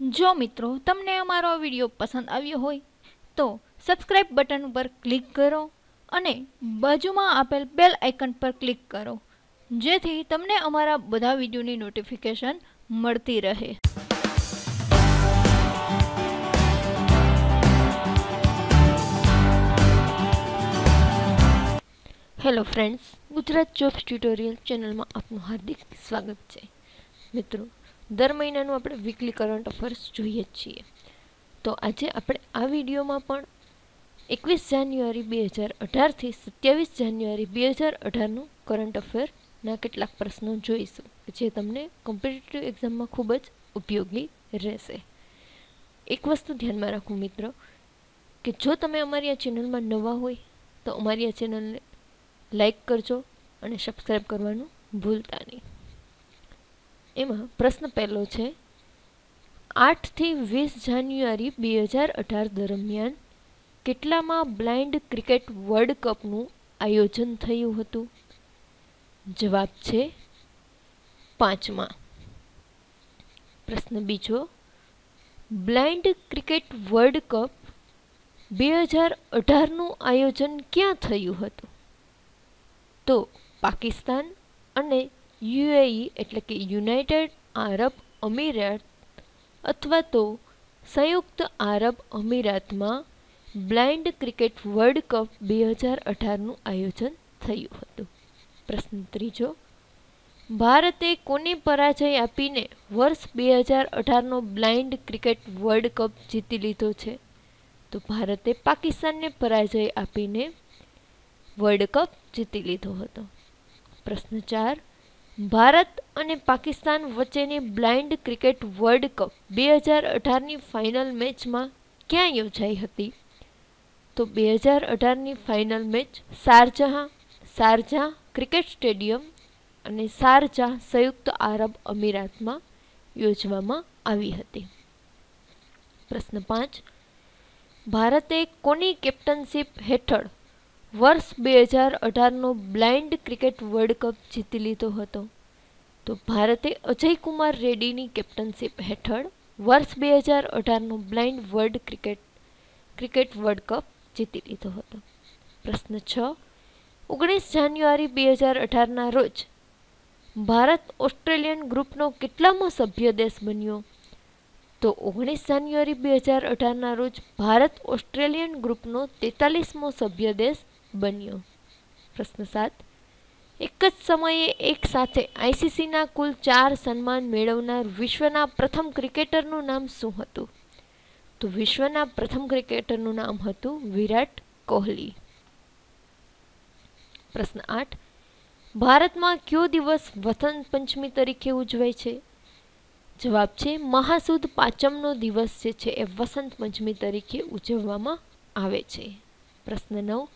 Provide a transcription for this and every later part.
જો મિત્રો તમને અમારો વીડિયો પસંદ આવ્યો હોય, તો સબસ્ક્રાઈબ બટન ઉપર ક્લિક કરો અને બાજુમાં આપેલ બેલ આઇકન પર ક્લિક કરો, જેથી તમને અમારા બધા વિડીયોની નોટિફિકેશન મળતી રહે. Hello friends Gujarat jobs tutorial ચેનલમાં આપનું હાર્દિક સ્વાગત છે. મિત્રો દર મહિનાનું આપણે વીકલી કરંટ અફેર્સ જોઈએ જ છીએ. તો આજે આપણે આ વિડીયોમાં પણ એકવીસ જાન્યુઆરી બે હજાર અઢારથી સત્યાવીસ જાન્યુઆરી બે હજાર અઢારનું કરંટ અફેરના કેટલાક પ્રશ્નો જોઈશું, જે તમને કોમ્પિટિટિવ એક્ઝામમાં ખૂબ જ ઉપયોગી રહેશે. એક વસ્તુ ધ્યાનમાં રાખો મિત્રો, કે જો તમે અમારી આ ચેનલમાં નવા હોય, તો અમારી આ ચેનલને લાઈક કરજો અને સબસ્ક્રાઈબ કરવાનું ભૂલતા નહીં. એમાં પ્રશ્ન પહેલો છે, આઠથી વીસ જાન્યુઆરી બે હજાર અઢાર દરમિયાન કેટલામાં બ્લાઇન્ડ ક્રિકેટ વર્લ્ડ કપનું આયોજન થયું હતું? જવાબ છે, પાંચમાં. પ્રશ્ન બીજો, બ્લાઇન્ડ ક્રિકેટ વર્લ્ડ કપ બે હજાર અઢારનું આયોજન ક્યાં થયું હતું? તો પાકિસ્તાન અને યુએઈ એટલે કે યુનાઇટેડ આરબ અમીરાત અથવા તો સંયુક્ત આરબ અમીરાતમાં બ્લાઇન્ડ ક્રિકેટ વર્લ્ડ કપ બે હજાર અઢારનું આયોજન થયું હતું. પ્રશ્ન ત્રીજો, ભારતે કોને પરાજય આપીને વર્ષ બે હજાર અઢારનો બ્લાઇન્ડ ક્રિકેટ વર્લ્ડ કપ જીતી લીધો છે? તો ભારતે પાકિસ્તાનને પરાજય આપીને વર્લ્ડ કપ જીતી લીધો હતો. પ્રશ્ન ચાર ભારત અને પાકિસ્તાન વચ્ચેની બ્લાઇન્ડ ક્રિકેટ વર્લ્ડ કપ બે હજાર અઢારની ફાઇનલ મેચમાં ક્યાં યોજાઈ હતી? તો બે હજાર અઢારની final match Sharjah Sharjah cricket stadium અને શારજહાં સંયુક્ત આરબ અમીરાતમાં યોજવામાં આવી હતી. પ્રશ્ન પાંચ, ભારતે કોની કેપ્ટનશીપ હેઠળ વર્ષ બે હજાર અઢારનો બ્લાઇન્ડ ક્રિકેટ વર્લ્ડ કપ જીતી લીધો હતો. તો ભારતે અજય કુમાર રેડ્ડીની કેપ્ટનશીપ હેઠળ વર્ષ બે હજાર અઢારનો blind world cricket cricket world cup જીતી લીધો હતો. પ્રશ્ન છ, ઓગણીસ જાન્યુઆરી બે હજાર અઢારના રોજ ભારત ઓસ્ટ્રેલિયન ગ્રુપનો કેટલામો સભ્ય દેશ બન્યો? તો ઓગણીસ જાન્યુઆરી બે હજાર અઢારના રોજ ભારત ઓસ્ટ્રેલિયન ગ્રુપનો તેતાલીસમો સભ્ય દેશ બન્યો. પ્રશ્ન સાત. એક જ સમયે એક સાથે આઈસીસીના કુલ ચાર સન્માન મેળવનાર વિશ્વના પ્રથમ ક્રિકેટરનું નામ શું હતું? તો વિશ્વના પ્રથમ ક્રિકેટરનું નામ હતું વિરાટ કોહલી. પ્રશ્ન આઠ. ભારતમાં કયો દિવસ વસંત પંચમી તરીકે ઉજવાય છે? જવાબ છે, મહાસુદ પાંચમનો દિવસ જે છે એ વસંત પંચમી તરીકે ઉજવવામાં આવે છે. પ્રશ્ન નવ.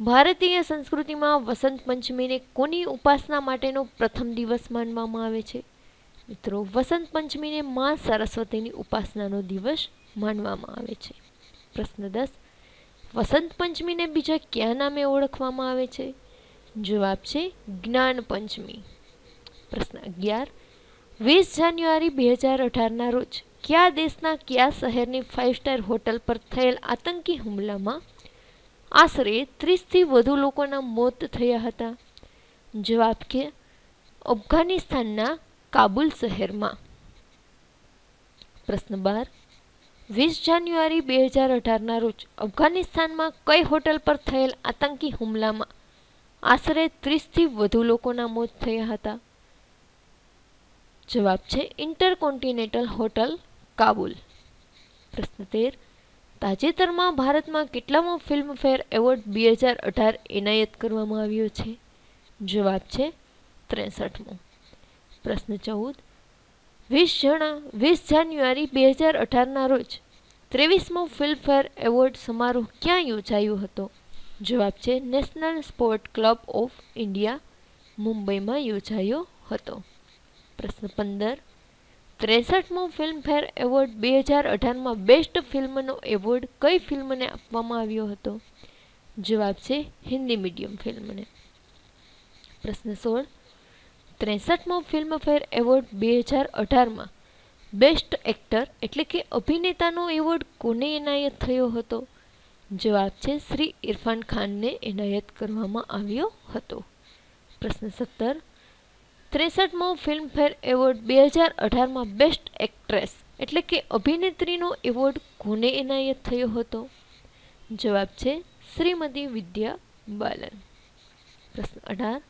ભારતીય સંસ્કૃતિમાં વસંત પંચમીને કોની ઉપાસના માટેનો પ્રથમ દિવસ માનવામાં આવે છે? મિત્રો, વસંત પંચમીને મા સરસ્વતીની ઉપાસનાનો દિવસ માનવામાં આવે છે. પ્રશ્ન દસ, વસંત પંચમીને બીજા કયા નામે ઓળખવામાં આવે છે? જવાબ છે, જ્ઞાન પંચમી. પ્રશ્ન અગિયાર, વીસ જાન્યુઆરી બે હજાર અઢારના રોજ કયા દેશના કયા શહેરની ફાઇવ સ્ટાર હોટલ પર થયેલ આતંકી હુમલામાં આશરે ત્રીસથી વધુ લોકોના મોત થયા હતા. જવાબ કે અફઘાનિસ્તાનના કાબુલ શહેરમાં. પ્રશ્ન બાર. વીસ જાન્યુઆરી બે હજાર અઢારના રોજ અફઘાનિસ્તાનમાં કઈ હોટલ પર થયેલ આતંકી હુમલામાં આશરે ત્રીસથી વધુ લોકોના મોત થયા હતા? જવાબ છે ઇન્ટરકોન્ટિનેન્ટલ હોટલ કાબુલ. પ્રશ્ન તેર. તાજેતરમાં ભારતમાં કેટલામો ફિલ્મફેર એવોર્ડ બે હજાર અઢાર એનાયત કરવામાં આવ્યો છે. જવાબ છે ત્રેસઠમો. પ્રશ્ન ચૌદ. વીસ જણા, વીસ જાન્યુઆરી બે હજાર અઢારના રોજ ત્રેવીસમો ફિલ્મફેર એવોર્ડ સમારોહ ક્યાં યોજાયો હતો? જવાબ છે national sport club of India મુંબઈમાં યોજાયો હતો. પ્રશ્ન પંદર. ત્રેસઠમો ફિલ્મફેર એવોર્ડ બે હજાર અઢારમાં બેસ્ટ ફિલ્મનો એવોર્ડ કઈ ફિલ્મને આપવામાં આવ્યો હતો? જવાબ છે, હિન્દી મીડિયમ ફિલ્મને. પ્રશ્ન સોળ. ત્રેસઠમો ફિલ્મફેર એવોર્ડ બે હજાર અઢારમાં બેસ્ટ એક્ટર એટલે કે અભિનેતાનો એવોર્ડ કોને એનાયત થયો હતો? જવાબ છે, શ્રી ઇરફાન ખાનને એનાયત કરવામાં આવ્યો હતો. પ્રશ્ન સત્તર. ત્રેસઠમો ફિલ્મફેર એવોર્ડ બે હજાર અઢારમાં બેસ્ટ એક્ટ્રેસ એટલે કે અભિનેત્રીનો એવોર્ડ કોને એનાયત થયો હતો. જવાબ છે શ્રીમતી વિદ્યા બાલન. પ્રશ્ન અઢાર.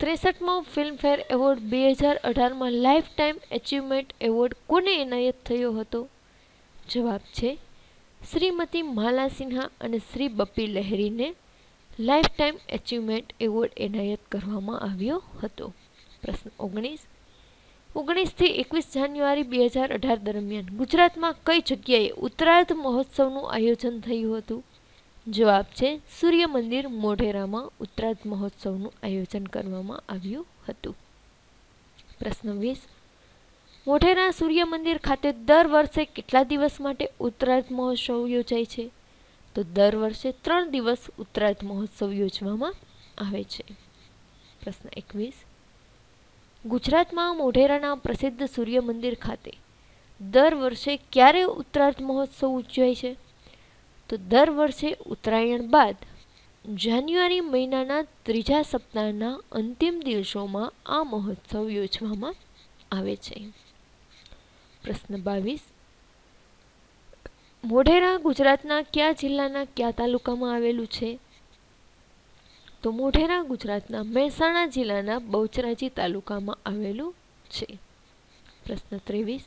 ત્રેસઠમો ફિલ્મફેર એવોર્ડ બે હજાર અઢારમાં લાઈફ ટાઈમ એચિવમેન્ટ એવોર્ડ કોને એનાયત થયો હતો. જવાબ છે શ્રીમતી માલા સિન્હા અને શ્રી બપ્પી લહેરીને લાઈફ ટાઈમ એચિવમેન્ટ એવોર્ડ એનાયત કરવામાં આવ્યો હતો. પ્રશ્ન ઓગણીસ. ઓગણીસથી એકવીસ જાન્યુઆરી બે હજાર અઢાર દરમિયાન ગુજરાતમાં કઈ જગ્યાએ ઉત્તરાર્ધ મહોત્સવનું આયોજન થયું હતું? જવાબ છે, સૂર્ય મંદિર મોઢેરામાં ઉત્તરાર્ધ મહોત્સવનું આયોજન કરવામાં આવ્યું હતું. પ્રશ્ન વીસ. મોઢેરા સૂર્ય મંદિર ખાતે દર વર્ષે કેટલા દિવસ માટે ઉત્તરાર્ધ મહોત્સવ યોજાય છે? તો દર વર્ષે ત્રણ દિવસ ઉત્તરાર્ધ મહોત્સવ યોજવામાં આવે છે. પ્રશ્ન એકવીસ. ગુજરાતમાં મોઢેરાના પ્રસિદ્ધ સૂર્ય મંદિર ખાતે દર વર્ષે ક્યારે ઉત્તરાર્ધ મહોત્સવ ઉજવાય છે? તો દર વર્ષે ઉત્તરાયણ બાદ જાન્યુઆરી મહિનાના ત્રીજા સપ્તાહના અંતિમ દિવસોમાં આ મહોત્સવ યોજવામાં આવે છે. પ્રશ્ન બાવીસ. મોઢેરા ગુજરાતના કયા જિલ્લાના કયા તાલુકામાં આવેલું છે? તો મોઢેરા ગુજરાતના મહેસાણા જિલ્લાના બહુચરાજી તાલુકામાં આવેલું છે. પ્રશ્ન ત્રેવીસ.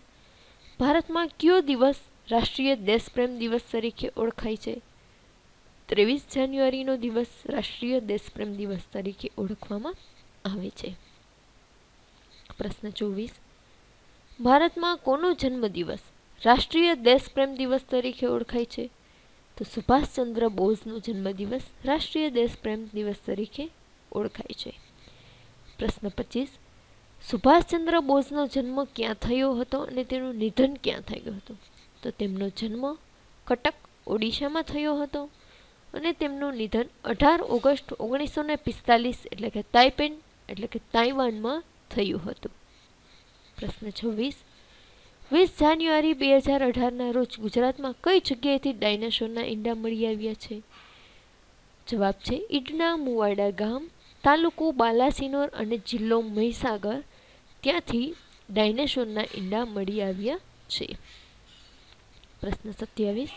ભારતમાં કયો દિવસ રાષ્ટ્રીય દેશપ્રેમ દિવસ તરીકે ઓળખાય છે? ત્રેવીસ જાન્યુઆરીનો દિવસ રાષ્ટ્રીય દેશપ્રેમ દિવસ તરીકે ઓળખવામાં આવે છે. પ્રશ્ન ચોવીસ. ભારતમાં કોનો જન્મદિવસ રાષ્ટ્રીય દેશપ્રેમ દિવસ તરીકે ઓળખાય છે? તો સુભાષચંદ્ર બોઝનો જન્મદિવસ રાષ્ટ્રીય દેશપ્રેમ દિવસ તરીકે ઓળખાય છે. પ્રશ્ન પચીસ. સુભાષચંદ્ર બોઝનો જન્મ ક્યાં થયો હતો અને તેનું નિધન ક્યાં થયું હતું? તો તેમનો જન્મ કટક, ઓડિશામાં થયો હતો અને તેમનું નિધન અઢાર ઓગસ્ટ ઓગણીસો ને પિસ્તાલીસ એટલે કે તાઇપેન એટલે કે તાઇવાનમાં થયું હતું. પ્રશ્ન છવ્વીસ. વીસ જાન્યુઆરી બે હજાર અઢારના રોજ ગુજરાતમાં કઈ જગ્યાએથી ડાયનાસોરના ઈંડા મળી આવ્યા છે? જવાબ છે, ઈડના મુવાડા ગામ, તાલુકો બાલાસિનોર અને જિલ્લો મહીસાગર. ત્યાંથી ડાયનાસોરના ઈંડા મળી આવ્યા છે. પ્રશ્ન સત્યાવીસ.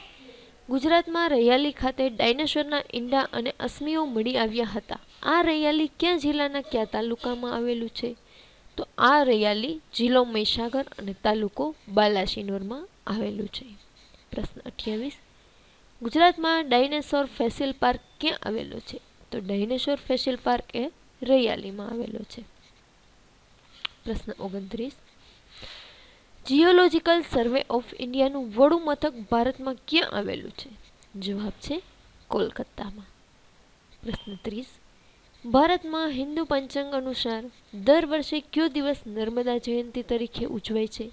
ગુજરાતમાં રૈયાલી ખાતે ડાયનાસોરના ઈંડા અને અસ્મીઓ મળી આવ્યા હતા. આ રૈયાલી ક્યાં જિલ્લાના કયા તાલુકામાં આવેલું છે? તો આ રૈયાલી જિલ્લો મહીસાગર અને તાલુકો બાલાસિનોરમાં આવેલું છે. પ્રશ્ન અઠ્યાવીસ. ગુજરાતમાં ડાયનેસોર ફેસિલ પાર્ક ક્યાં આવેલો છે? તો ડાયનેસોર ફેસિલ પાર્ક એ રૈયાલીમાં આવેલો છે. પ્રશ્ન ઓગણત્રીસ. જિયોલોજીકલ સર્વે ઓફ ઇન્ડિયાનું વડું મથક ભારતમાં ક્યાં આવેલું છે? જવાબ છે કોલકાતામાં. પ્રશ્ન ત્રીસ. ભારતમાં હિન્દુ પંચાંગ અનુસાર દર વર્ષે કયો દિવસ નર્મદા જયંતિ તરીકે ઉજવાય છે?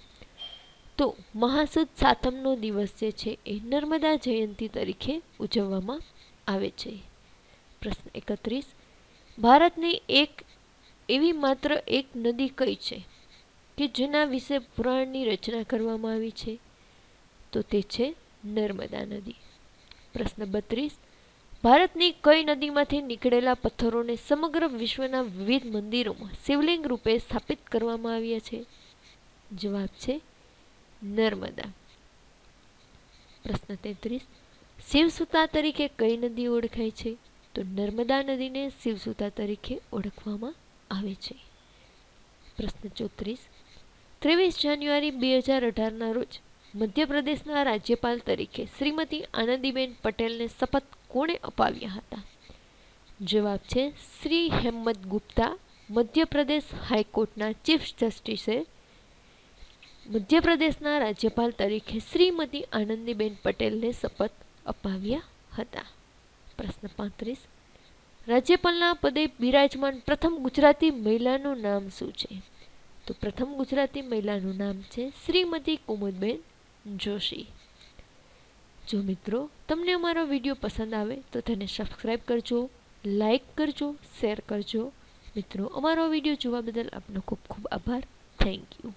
તો મહાસુદ સાતમનો દિવસ જે છે એ નર્મદા જયંતિ તરીકે ઉજવવામાં આવે છે. પ્રશ્ન એકત્રીસ. ભારતની એક એવી માત્ર એક નદી કઈ છે કે જેના વિશે પુરાણની રચના કરવામાં આવી છે? તો તે છે નર્મદા નદી. પ્રશ્ન બત્રીસ. ભારતની કઈ નદીમાંથી નીકળેલા પથ્થરોને સમગ્ર વિશ્વના વિવિધ મંદિરોમાં શિવલિંગ રૂપે સ્થાપિત કરવામાં આવ્યા છે? જવાબ છે નર્મદા. પ્રશ્ન તેત્રીસ. શિવસુતા તરીકે કઈ નદી ઓળખાય છે? તો નર્મદા નદીને શિવસુતા તરીકે ઓળખવામાં આવે છે. પ્રશ્ન ચોત્રીસ. ત્રેવીસ જાન્યુઆરી બે હજાર અઢારના રોજ મધ્યપ્રદેશના રાજ્યપાલ તરીકે શ્રીમતી આનંદીબેન પટેલને શપથ કોણે અપાવ્યા હતા? જવાબ છે શ્રી હેમંત ગુપ્તા, મધ્યપ્રદેશ હાઈકોર્ટના ચીફ જસ્ટિસે. મધ્યપ્રદેશના રાજ્યપાલ તરીકે શ્રીમતી આનંદીબેન પટેલને શપથ અપાવ્યા હતા. પ્રશ્ન પાંત્રીસ. રાજ્યપાલના પદે બિરાજમાન પ્રથમ ગુજરાતી મહિલાનું નામ શું છે? તો પ્રથમ ગુજરાતી મહિલાનું નામ છે શ્રીમતી કુમુદબેન જોશી. જો મિત્રો તમને અમારો વીડિયો પસંદ આવે તો તેને સબસ્ક્રાઈબ કરજો લાઈક કરજો શેર કરજો. મિત્રો, અમારો વીડિયો જોવા બદલ આપનો ખૂબ ખૂબ આભાર. Thank you